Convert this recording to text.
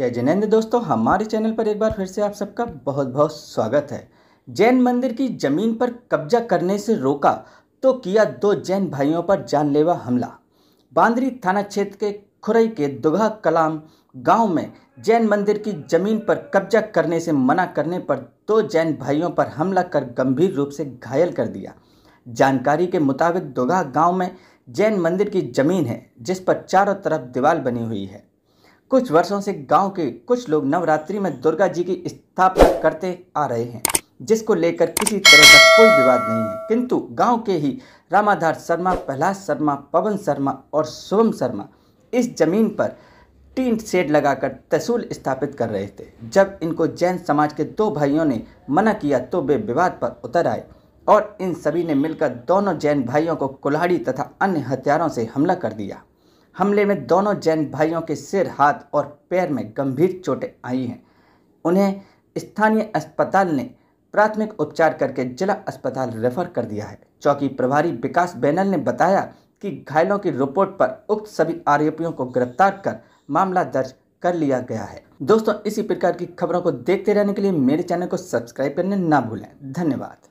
जय जिनेन्द्र दोस्तों, हमारे चैनल पर एक बार फिर से आप सबका बहुत बहुत स्वागत है। जैन मंदिर की ज़मीन पर कब्जा करने से रोका तो किया दो जैन भाइयों पर जानलेवा हमला। बांद्री थाना क्षेत्र के खुरई के दुघा कलाम गाँव में जैन मंदिर की ज़मीन पर कब्जा करने से मना करने पर दो जैन भाइयों पर हमला कर गंभीर रूप से घायल कर दिया। जानकारी के मुताबिक दुघा गाँव में जैन मंदिर की ज़मीन है, जिस पर चारों तरफ़ दीवार बनी हुई है। कुछ वर्षों से गाँव के कुछ लोग नवरात्रि में दुर्गा जी की स्थापना करते आ रहे हैं, जिसको लेकर किसी तरह का कोई विवाद नहीं है। किंतु गाँव के ही रामाधार शर्मा, प्रहलाद शर्मा, पवन शर्मा और शुभम शर्मा इस ज़मीन पर टीन शेड लगाकर तहसूल स्थापित कर रहे थे। जब इनको जैन समाज के दो भाइयों ने मना किया तो वे विवाद पर उतर आए और इन सभी ने मिलकर दोनों जैन भाइयों को कुल्हाड़ी तथा अन्य हथियारों से हमला कर दिया। हमले में दोनों जैन भाइयों के सिर, हाथ और पैर में गंभीर चोटें आई हैं। उन्हें स्थानीय अस्पताल ने प्राथमिक उपचार करके जिला अस्पताल रेफर कर दिया है। चौकी प्रभारी विकास बैनल ने बताया कि घायलों की रिपोर्ट पर उक्त सभी आरोपियों को गिरफ़्तार कर मामला दर्ज कर लिया गया है। दोस्तों, इसी प्रकार की खबरों को देखते रहने के लिए मेरे चैनल को सब्सक्राइब करने ना भूलें। धन्यवाद।